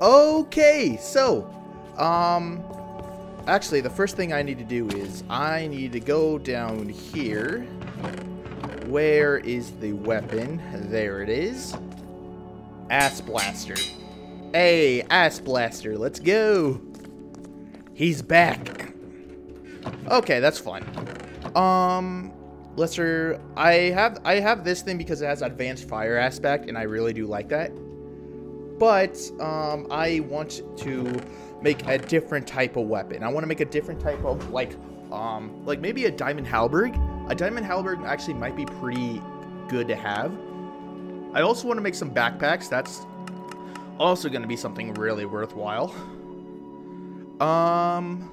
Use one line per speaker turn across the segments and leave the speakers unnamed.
Okay, so, um, actually, the first thing I need to do is I need to go down here. Where is the weapon? There it is. Ass Blaster. Hey, Ass Blaster, let's go. He's back. Okay, that's fun. Um, lesser. I have I have this thing because it has advanced fire aspect, and I really do like that. But um, I want to make a different type of weapon. I want to make a different type of like um like maybe a diamond halberd. A diamond halberd actually might be pretty good to have. I also want to make some backpacks. That's also going to be something really worthwhile. Um,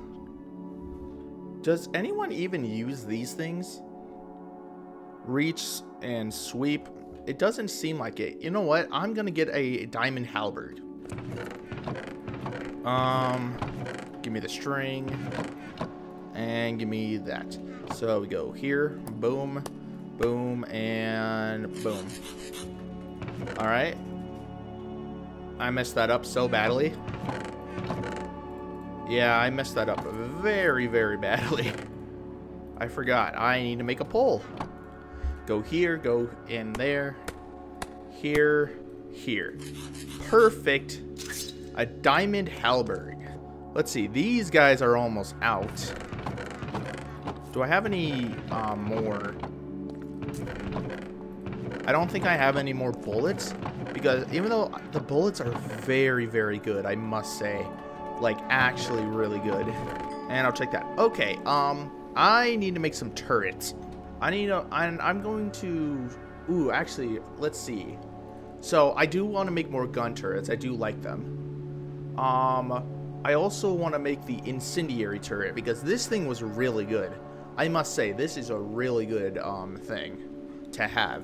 does anyone even use these things? Reach and sweep. It doesn't seem like it. You know what? I'm to get a diamond halberd. Um, give me the string. And give me that. So we go here. Boom. Boom. And boom. Alright. I messed that up so badly. Yeah, I messed that up very, very badly. I forgot. I need to make a pole. Go here, go in there. Here, here. Perfect. A diamond halberd. Let's see. These guys are almost out. Do I have any uh, more? I don't think I have any more bullets. Because even though the bullets are very, very good, I must say like actually really good. And I'll check that. Okay, um, I need to make some turrets. I need to, I'm, I'm going to, ooh, actually, let's see. So I do want to make more gun turrets. I do like them. Um, I also want to make the incendiary turret because this thing was really good. I must say, this is a really good um, thing to have.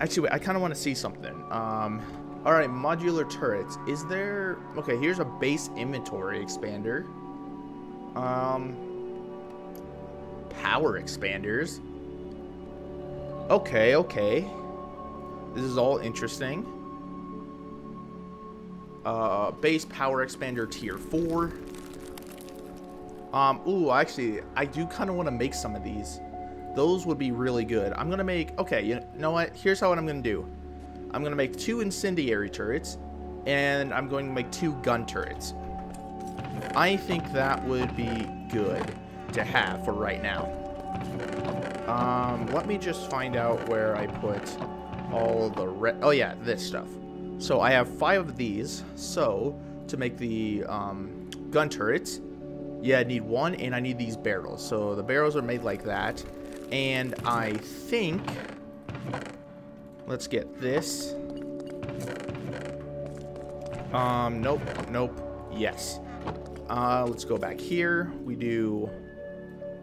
Actually, I kind of want to see something. Um, Alright, modular turrets. Is there... Okay, here's a base inventory expander. Um... Power expanders. Okay, okay. This is all interesting. Uh, base power expander tier 4. Um, ooh, actually, I do kind of want to make some of these. Those would be really good. I'm going to make... Okay, you know what? Here's how what I'm going to do. I'm going to make two incendiary turrets, and I'm going to make two gun turrets. I think that would be good to have for right now. Um, let me just find out where I put all the red... Oh, yeah, this stuff. So I have five of these. So, to make the um, gun turrets, yeah, I need one, and I need these barrels. So the barrels are made like that. And I think Let's get this. Um, nope, nope, yes. Uh, let's go back here. We do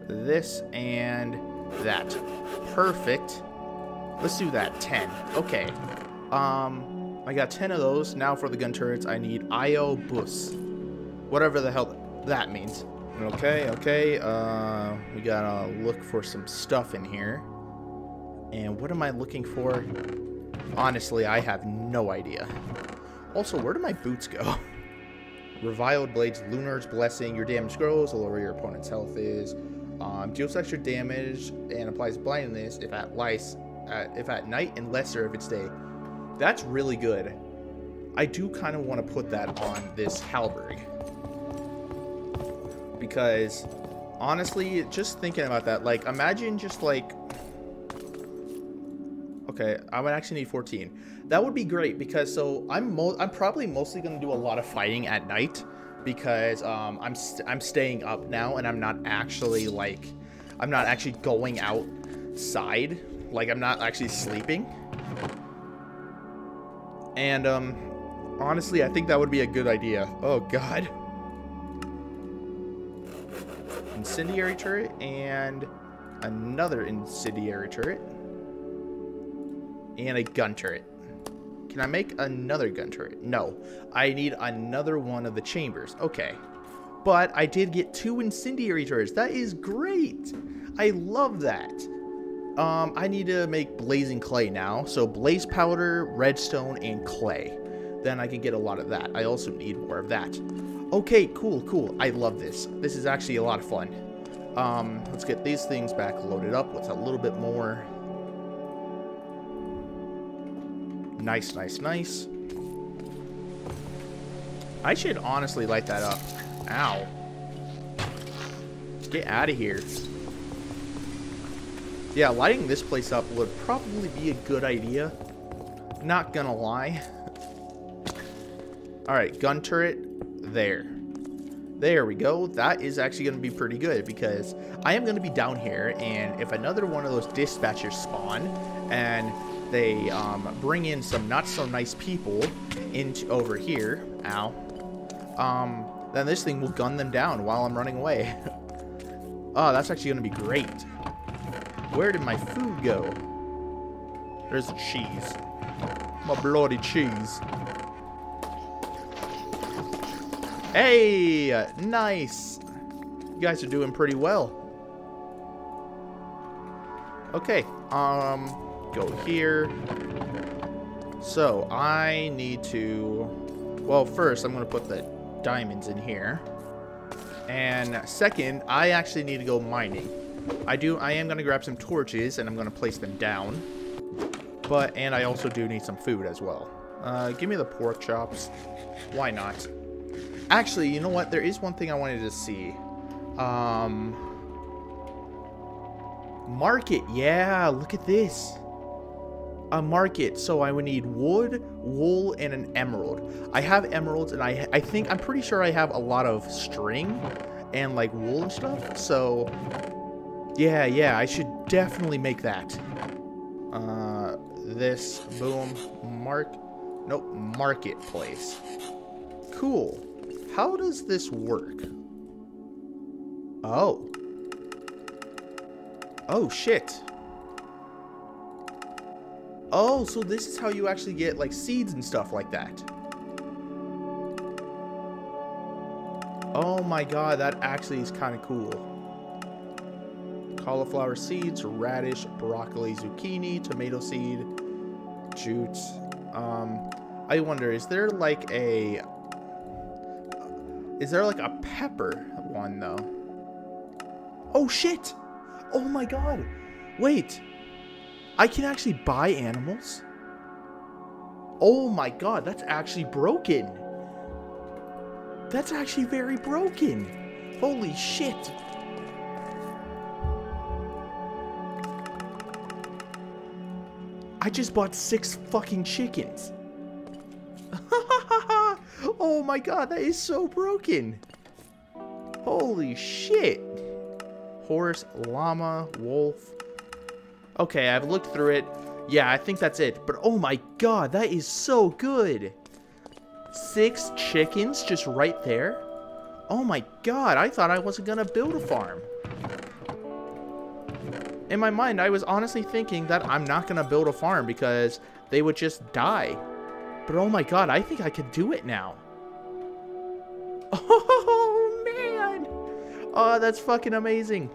this and that. Perfect. Let's do that. 10. Okay. Um, I got 10 of those. Now for the gun turrets, I need IO bus. Whatever the hell that means. Okay, okay. Uh, we gotta look for some stuff in here. And what am I looking for? Honestly, I have no idea. Also, where do my boots go? Reviled Blades, Lunar's Blessing. Your damage grows, the lower your opponent's health is. Um, deals extra damage and applies blindness if at lice, uh, if at night and lesser if it's day. That's really good. I do kind of want to put that on this halberd. Because, honestly, just thinking about that, like, imagine just, like, Okay, I would actually need 14. That would be great because so I'm I'm probably mostly going to do a lot of fighting at night because um, I'm st I'm staying up now and I'm not actually like I'm not actually going outside. Like I'm not actually sleeping. And um, honestly, I think that would be a good idea. Oh god. Incendiary turret and another incendiary turret and a gun turret. Can I make another gun turret? No. I need another one of the chambers. Okay. But I did get two incendiary turrets. That is great. I love that. Um, I need to make blazing clay now. So blaze powder, redstone, and clay. then I can get a lot of that. I also need more of that. Okay, cool, cool. I love this. This is actually a lot of fun. Um, let's get these things back loaded up with a little bit more. Nice, nice, nice. I should honestly light that up. Ow. Get out of here. Yeah, lighting this place up would probably be a good idea. Not gonna lie. Alright, gun turret. There. There we go. That is actually going to be pretty good because I am going to be down here and if another one of those dispatchers spawn and they um, bring in some not so nice people into over here, ow, um, then this thing will gun them down while I'm running away. oh, that's actually going to be great. Where did my food go? There's the cheese. My bloody cheese. Hey! Nice! You guys are doing pretty well. Okay, um, go here. So, I need to... Well, first, I'm going to put the diamonds in here. And second, I actually need to go mining. I do. I am going to grab some torches, and I'm going to place them down. But, and I also do need some food as well. Uh, give me the pork chops. Why not? Actually, you know what? There is one thing I wanted to see. Um, market. Yeah, look at this. A market. So I would need wood, wool, and an emerald. I have emeralds, and I I think I'm pretty sure I have a lot of string and like wool and stuff. So yeah, yeah, I should definitely make that. Uh, this boom mark. Nope, marketplace. Cool. How does this work? Oh. Oh, shit. Oh, so this is how you actually get, like, seeds and stuff like that. Oh my god, that actually is kind of cool. Cauliflower seeds, radish, broccoli, zucchini, tomato seed, jute. Um, I wonder, is there like a is there like a pepper one though? Oh shit! Oh my god! Wait! I can actually buy animals? Oh my god, that's actually broken! That's actually very broken! Holy shit! I just bought six fucking chickens. Oh my god, that is so broken. Holy shit. Horse, llama, wolf. Okay, I've looked through it. Yeah, I think that's it. But oh my god, that is so good. Six chickens just right there? Oh my god, I thought I wasn't gonna build a farm. In my mind, I was honestly thinking that I'm not gonna build a farm because they would just die. But oh my god, I think I could do it now. Oh, man. Oh, that's fucking amazing.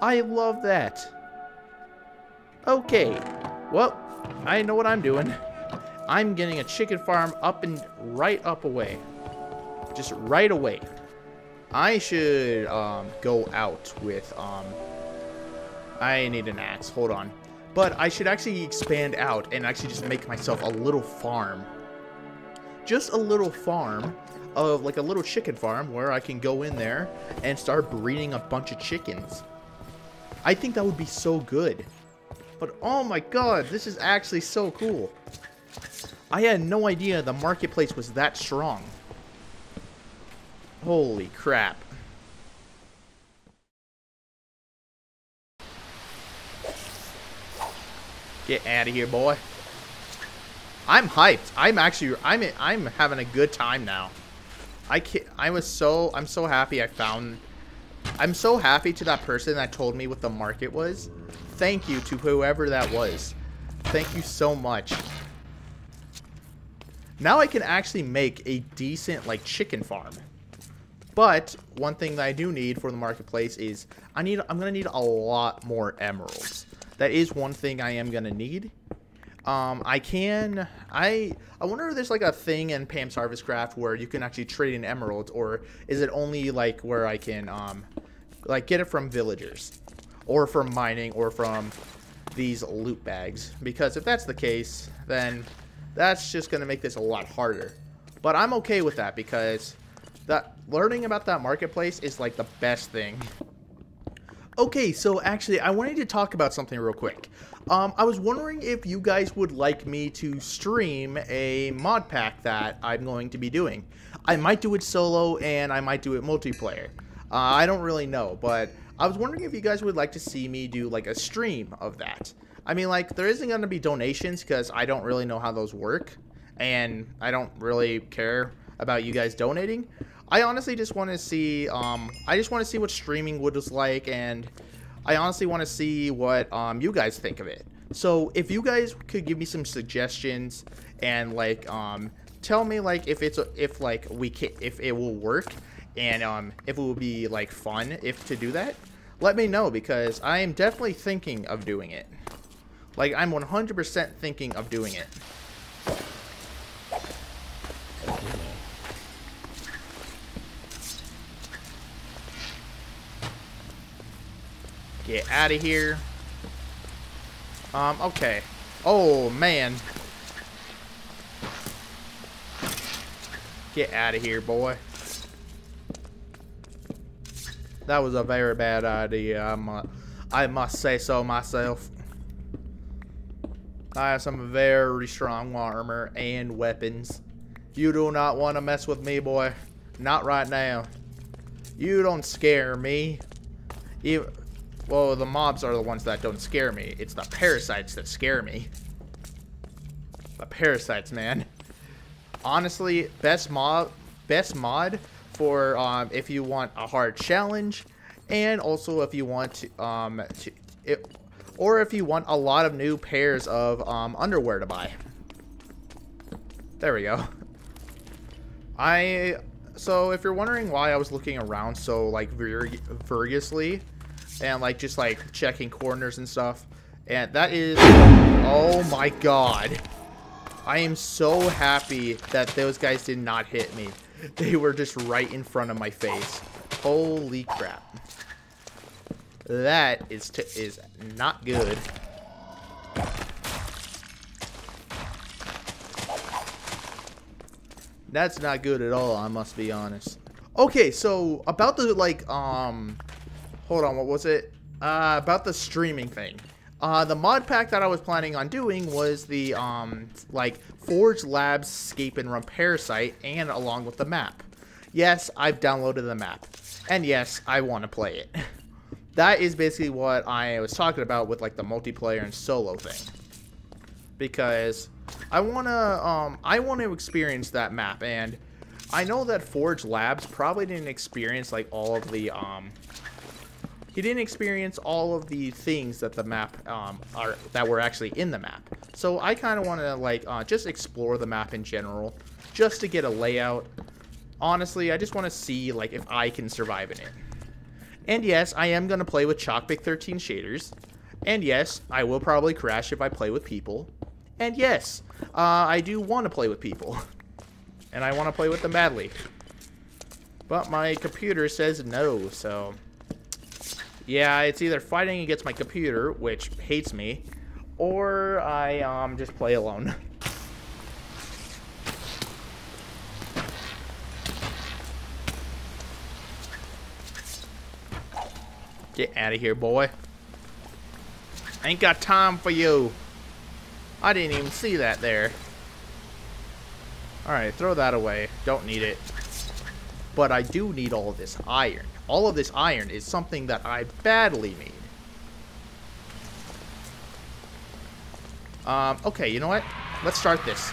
I love that. Okay. Well, I know what I'm doing. I'm getting a chicken farm up and right up away. Just right away. I should um, go out with... Um, I need an axe. Hold on. But I should actually expand out and actually just make myself a little farm. Just a little farm of like a little chicken farm where I can go in there and start breeding a bunch of chickens. I think that would be so good. But oh my god, this is actually so cool. I had no idea the marketplace was that strong. Holy crap. Get out of here, boy. I'm hyped. I'm actually I'm I'm having a good time now. I can't, I was so, I'm so happy I found, I'm so happy to that person that told me what the market was. Thank you to whoever that was. Thank you so much. Now I can actually make a decent, like, chicken farm. But, one thing that I do need for the marketplace is, I need, I'm going to need a lot more emeralds. That is one thing I am going to need. Um, I can. I I wonder if there's like a thing in Pam's Harvest Craft where you can actually trade in emeralds, or is it only like where I can um, like get it from villagers, or from mining, or from these loot bags? Because if that's the case, then that's just gonna make this a lot harder. But I'm okay with that because that learning about that marketplace is like the best thing. Okay, so actually, I wanted to talk about something real quick. Um, I was wondering if you guys would like me to stream a mod pack that I'm going to be doing. I might do it solo and I might do it multiplayer. Uh, I don't really know, but I was wondering if you guys would like to see me do like a stream of that. I mean, like, there isn't going to be donations because I don't really know how those work, and I don't really care about you guys donating. I honestly just want to see, um, I just want to see what streaming would was like, and I honestly want to see what um, you guys think of it. So if you guys could give me some suggestions and like um, tell me like if it's if like we can if it will work and um, if it will be like fun if to do that, let me know because I am definitely thinking of doing it. Like I'm 100% thinking of doing it. Get out of here. Um, okay. Oh, man. Get out of here, boy. That was a very bad idea. I'm, uh, I must say so myself. I have some very strong armor and weapons. You do not want to mess with me, boy. Not right now. You don't scare me. You, well, the mobs are the ones that don't scare me. It's the parasites that scare me. The parasites, man. Honestly, best mod, best mod for um, if you want a hard challenge, and also if you want to, um, to, it, or if you want a lot of new pairs of um, underwear to buy. There we go. I so if you're wondering why I was looking around so like vir vigorously, and like just like checking corners and stuff. And that is, oh my god. I am so happy that those guys did not hit me. They were just right in front of my face. Holy crap. That is is not good. That's not good at all, I must be honest. Okay, so about the like um hold on, what was it? Uh, about the streaming thing. Uh, the mod pack that I was planning on doing was the, um, like, Forge Labs Scape and Run Parasites, and along with the map. Yes, I've downloaded the map. And yes, I want to play it. that is basically what I was talking about with, like, the multiplayer and solo thing. Because I want to, um, I want to experience that map, and I know that Forge Labs probably didn't experience, like, all of the, um, he didn't experience all of the things that the map um, are that were actually in the map. So I kind of want to like uh, just explore the map in general, just to get a layout. Honestly, I just want to see like if I can survive in it. And yes, I am gonna play with Chocapic13 shaders. And yes, I will probably crash if I play with people. And yes, uh, I do want to play with people. And I want to play with them badly. But my computer says no, so... Yeah, it's either fighting against my computer, which hates me, or I um, just play alone. Get out of here, boy. I ain't got time for you. I didn't even see that there. Alright, throw that away. Don't need it. But I do need all this iron all of this iron is something that I badly need. Um, okay, you know what? Let's start this.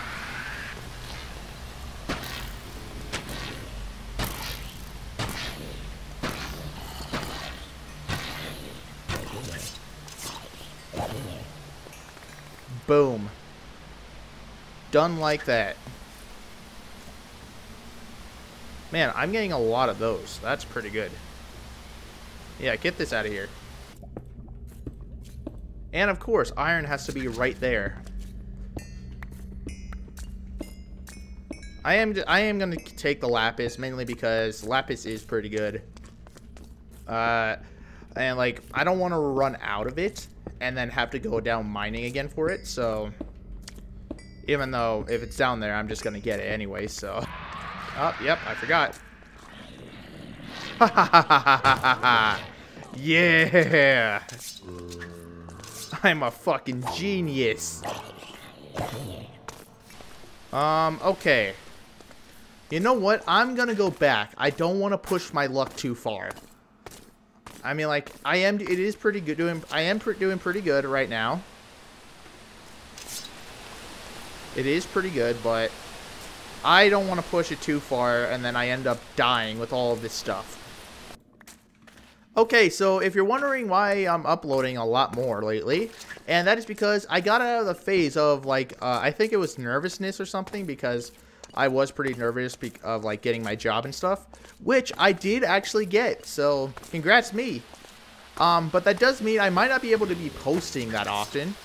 Boom. Done like that. Man, I'm getting a lot of those. That's pretty good. Yeah, get this out of here. And of course, iron has to be right there. I am I am going to take the lapis mainly because lapis is pretty good. Uh and like I don't want to run out of it and then have to go down mining again for it. So even though if it's down there, I'm just going to get it anyway, so oh yep, I forgot. Ha ha ha ha ha ha! yeah, I'm a fucking genius. Um, okay. You know what? I'm gonna go back. I don't want to push my luck too far. I mean, like, I am, it is pretty good doing, I am doing pretty good right now. It is pretty good, but I don't want to push it too far, and then I end up dying with all of this stuff. Okay, so if you're wondering why I'm uploading a lot more lately, and that is because I got out of the phase of, like, uh, I think it was nervousness or something, because I was pretty nervous of, like, getting my job and stuff, which I did actually get, so congrats me. Um, but that does mean I might not be able to be posting that often,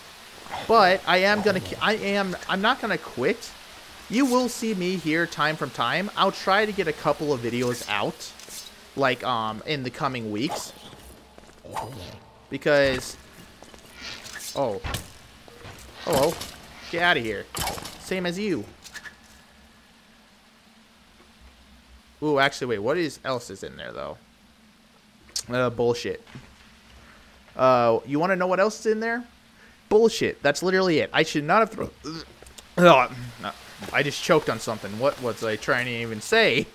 but I am gonna, I am, I'm not gonna quit. You will see me here time from time. I'll try to get a couple of videos out, like, um, in the coming weeks. Because, oh, hello, get out of here. Same as you. Ooh, actually, wait, what is else is in there, though? Uh, bullshit. Uh, you want to know what else is in there? bullshit. That's literally it. I should not have thrown... I just choked on something. What was I trying to even say?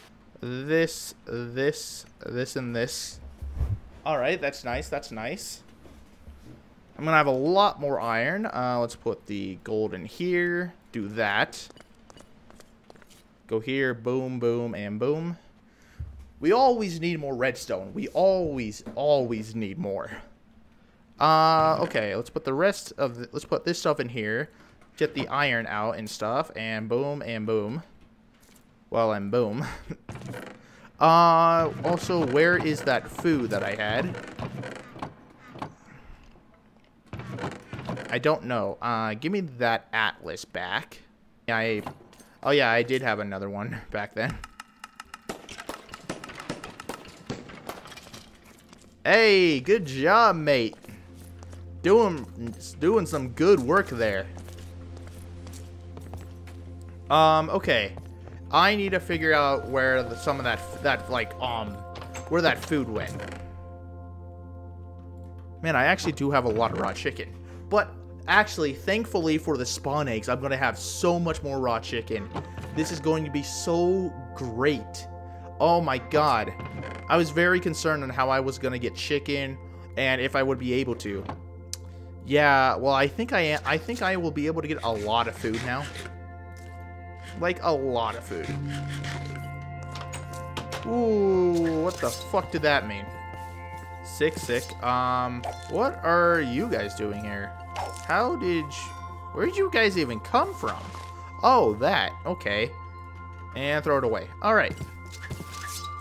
This, this, this, and this. Alright, that's nice. That's nice. I'm to have a lot more iron. Uh, let's put the gold in here. Do that. Go here. Boom, boom, and boom. We always need more redstone. We always, always need more. Uh, okay, let's put the rest of the, let's put this stuff in here. Get the iron out and stuff, and boom, and boom. Well, and boom. uh, also, where is that food that I had? I don't know. Uh, give me that atlas back. I, oh yeah, I did have another one back then. Hey, good job, mate. Doing, doing some good work there. Um, okay. I need to figure out where the, some of that, that, like, um, where that food went. Man, I actually do have a lot of raw chicken. But, actually, thankfully for the spawn eggs, I'm going to have so much more raw chicken. This is going to be so great. Oh my god. I was very concerned on how I was going to get chicken and if I would be able to. Yeah, well, I think I am, I think I will be able to get a lot of food now. Like, a lot of food. Ooh, what the fuck did that mean? Sick, sick. Um, what are you guys doing here? How did you... Where did you guys even come from? Oh, that. Okay. And throw it away. Alright.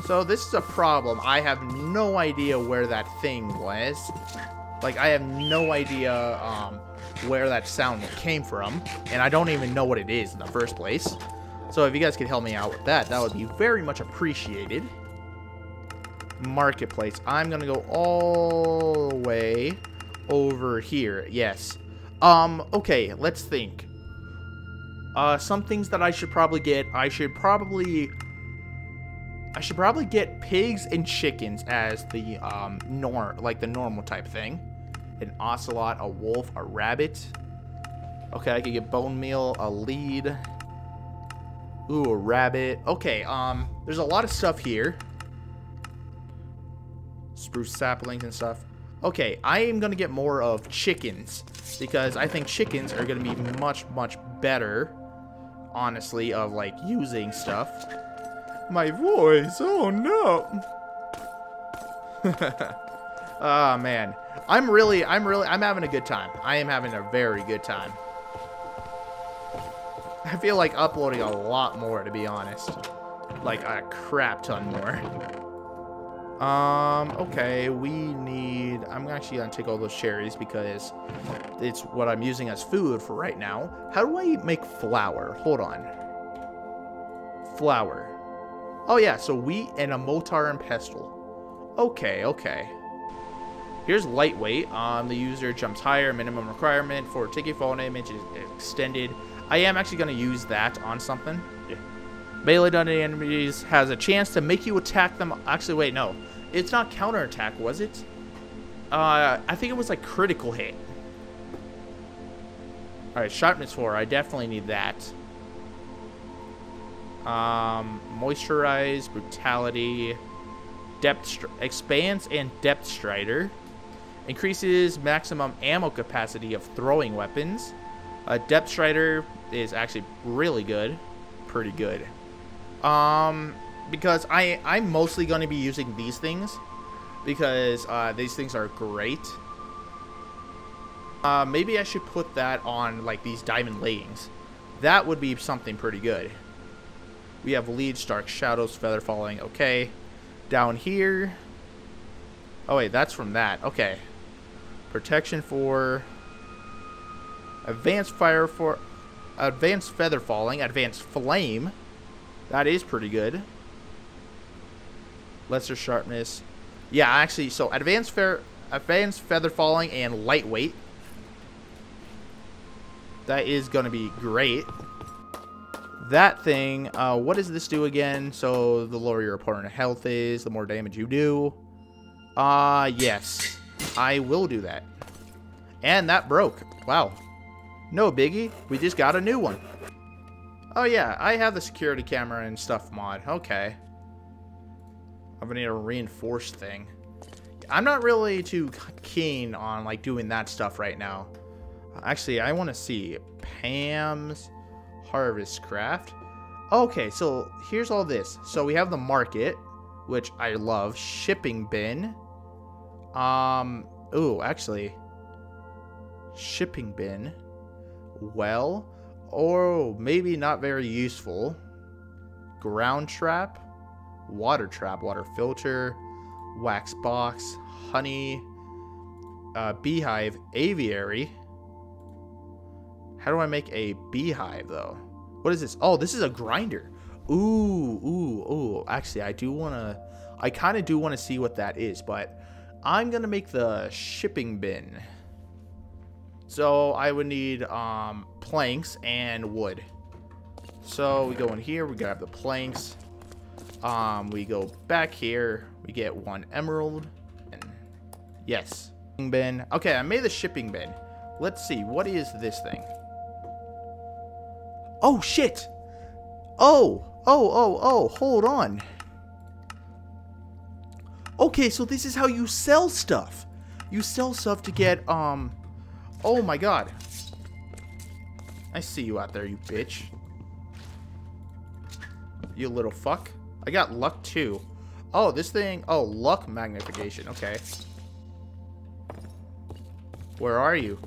So this is a problem. I have no idea where that thing was. Like, I have no idea um, where that sound came from, and I don't even know what it is in the first place. So if you guys could help me out with that, that would be very much appreciated. Marketplace. I'm going to go all the way over here. Yes. Um, okay, let's think. Uh, some things that I should probably get. I should probably I should probably get pigs and chickens as the um, norm, like the normal type thing. An ocelot, a wolf, a rabbit. Okay, I could get bone meal, a lead. Ooh, a rabbit. Okay, um, there's a lot of stuff here. Spruce saplings and stuff. Okay, I am going to get more of chickens because I think chickens are going to be much, much better, honestly, of, like, using stuff. My voice. Oh, no. Oh, man. I'm really, I'm really, I'm having a good time. I am having a very good time. I feel like uploading a lot more, to be honest. Like, a crap ton more. Um, okay, we need... I'm actually going to take all those cherries because it's what I'm using as food for right now. How do I make flour? Hold on. Flour. Oh yeah, so wheat and a mortar and pestle. Okay, okay. Here's lightweight. Um, the user jumps higher. Minimum requirement for taking fall damage is extended. I am actually going to use that on something. Yeah. Melee dungeon enemies has a chance to make you attack them. Actually, wait, no. It's not counterattack, was it? Uh, I think it was like critical hit. Alright, sharpness 4. I definitely need that. Um, moisturize, brutality, depth, expands and depth strider. Increases maximum ammo capacity of throwing weapons. Uh, depth strider is actually really good. Pretty good. Um, because I, I'm mostly going to be using these things. Because uh, these things are great. Uh, maybe I should put that on, like, these diamond leggings. That would be something pretty good. We have Leech, Dark Shadows, Feather Falling. Okay. Down here. Oh, wait, that's from that. Okay. Protection for... Advanced Fire for... Advanced Feather Falling. Advanced Flame. That is pretty good. Lesser Sharpness. Yeah, actually, so Advanced, fair, advanced Feather Falling and Lightweight. That is going to be great. That thing, uh, what does this do again? So, the lower your opponent health is, the more damage you do. Uh, yes. I will do that. And that broke. Wow. No biggie. We just got a new one. Oh, yeah. I have the security camera and stuff mod. Okay. I'm gonna need a reinforced thing. I'm not really too keen on, like, doing that stuff right now. Actually, I want to see Pam's Harvest Craft. Okay, so here's all this. So we have the market, which I love. Shipping bin. Um, ooh, actually. Shipping bin. Well, or maybe not very useful. Ground trap. Water trap, water filter. Wax box. Honey. Uh, beehive. Aviary. How do I make a beehive, though? What is this? Oh, this is a grinder. Ooh, ooh, ooh. Actually, I do want to... I kind of do want to see what that is, but I'm going to make the shipping bin. So I would need um, planks and wood. So we go in here, we grab the planks. Um, we go back here, we get one emerald. And yes, bin. Okay, I made the shipping bin. Let's see, what is this thing? Oh, shit! Oh, oh, oh, oh, hold on. Okay, so this is how you sell stuff. You sell stuff to get, um... Oh my god. I see you out there, you bitch. You little fuck. I got luck too. Oh, this thing... Oh, luck magnification. Okay. Where are you?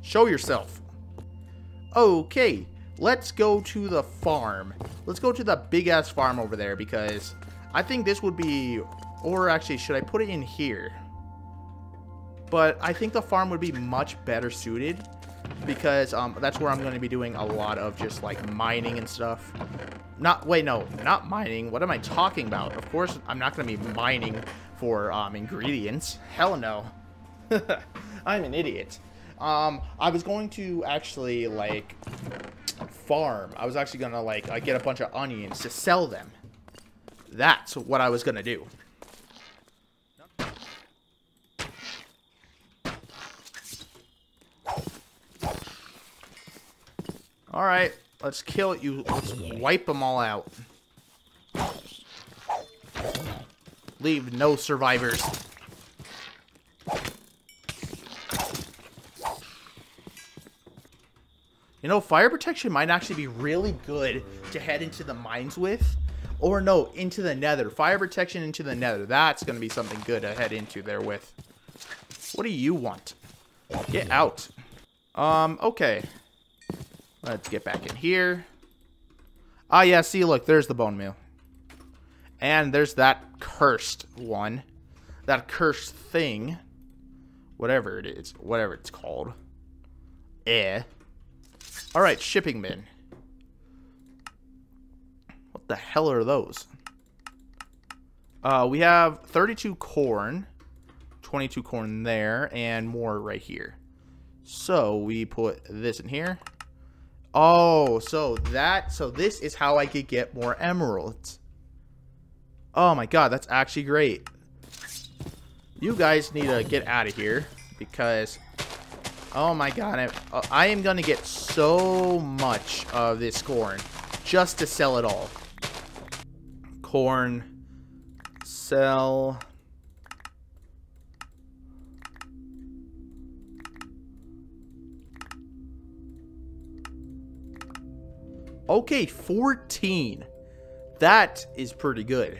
Show yourself. Okay, let's go to the farm. Let's go to the big-ass farm over there because I think this would be... Or actually, should I put it in here? But I think the farm would be much better suited because um, that's where I'm going to be doing a lot of just like mining and stuff. Not, wait, no, not mining. What am I talking about? Of course, I'm not going to be mining for um, ingredients. Hell no. I'm an idiot. Um, I was going to actually, like, farm. I was actually going to, like, uh, get a bunch of onions to sell them. That's what I was going to do. Alright, let's kill you. Let's wipe them all out. Leave no survivors. You know, fire protection might actually be really good to head into the mines with. Or no, into the nether. Fire protection into the nether. That's going to be something good to head into there with. What do you want? Get out. Um, okay. Let's get back in here. Ah, yeah, see, look, there's the bone meal. And there's that cursed one. That cursed thing. Whatever it is. Whatever it's called. Eh. Alright, shipping bin. The hell are those? Uh, we have 32 corn, 22 corn there, and more right here. So we put this in here. Oh, so that, so this is how I could get more emeralds. Oh my god, that's actually great. You guys need to get out of here because, oh my god, I, uh, I am going to get so much of this corn just to sell it all. Corn, sell. Okay, 14. That is pretty good.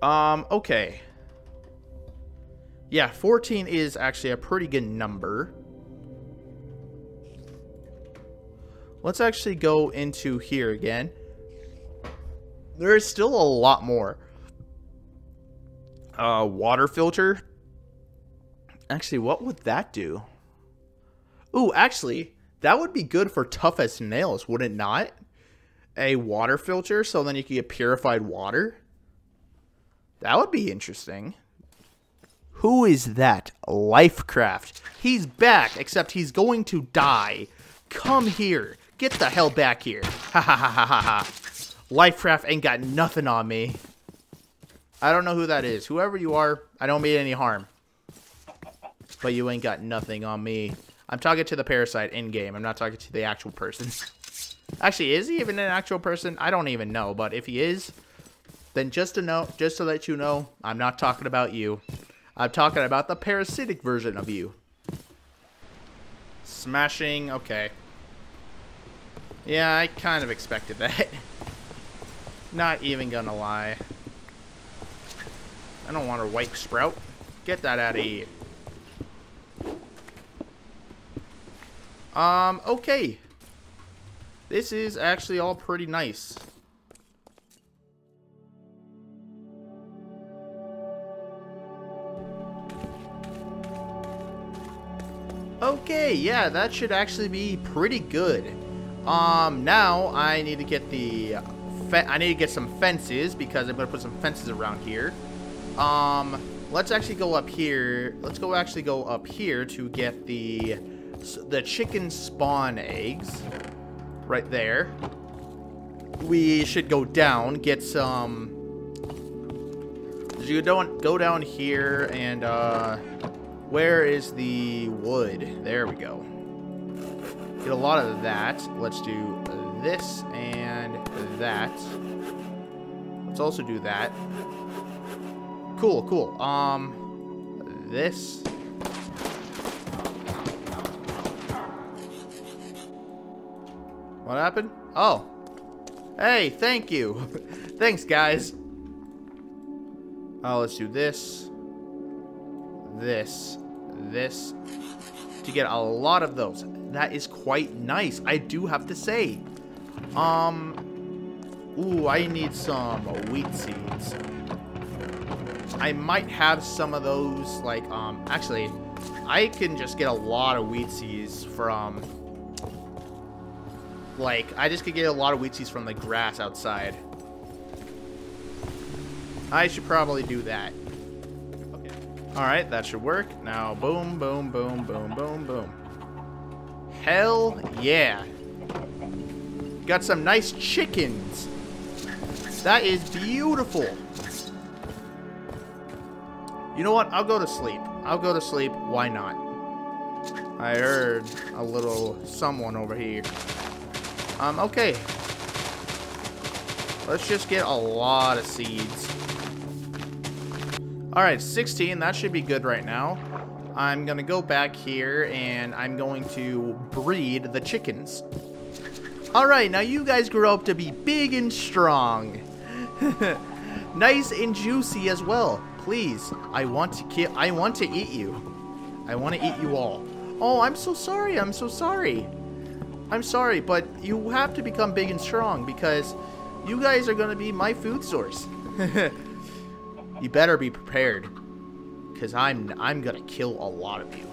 Um, okay. Yeah, 14 is actually a pretty good number. Let's actually go into here again. There is still a lot more. Uh, water filter. Actually, what would that do? Ooh, actually, that would be good for tough as nails, would it not? A water filter, so then you can get purified water. That would be interesting. Who is that? Lifecraft. He's back, except he's going to die. Come here. Get the hell back here. Ha ha ha ha ha ha. Lifecraft ain't got nothing on me. I don't know who that is. Whoever you are, I don't mean any harm. But you ain't got nothing on me. I'm talking to the parasite in-game. I'm not talking to the actual person. Actually, is he even an actual person? I don't even know. But if he is, then just to know, just to let you know, I'm not talking about you. I'm talking about the parasitic version of you. Smashing, okay. Yeah, I kind of expected that. not even gonna lie. I don't want a white sprout. Get that out of here. Um, okay. This is actually all pretty nice. Okay, yeah, that should actually be pretty good. Um, now I need to get the... I need to get some fences because I'm going to put some fences around here. Um, let's actually go up here. Let's go actually go up here to get the the chicken spawn eggs. Right there. We should go down, get some... You don't go down here and, uh... Where is the wood? There we go. Get a lot of that. Let's do this and that. Let's also do that. Cool, cool. Um, this. What happened? Oh. Hey, thank you. Thanks, guys. Oh, let's do this. This. This. To get a lot of those. That is quite nice. I do have to say. Um. Ooh, I need some wheat seeds. I might have some of those, like, um, actually, I can just get a lot of wheat seeds from like, I just could get a lot of wheat seeds from the grass outside. I should probably do that. Okay. Alright, that should work. Now, boom, boom, boom, boom, boom, boom. Hell yeah. Got some nice chickens. That is beautiful. You know what? I'll go to sleep. I'll go to sleep. Why not? I heard a little someone over here. Um, okay. Let's just get a lot of seeds. Alright, 16. That should be good right now. I'm going to go back here and I'm going to breed the chickens. Alright, now you guys grow up to be big and strong. nice and juicy as well. Please, I want to kill I want to eat you. I want to eat you all. Oh, I'm so sorry. I'm so sorry. I'm sorry, but you have to become big and strong because you guys are going to be my food source. you better be prepared because I'm I'm going to kill a lot of you.